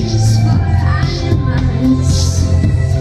Just for I am.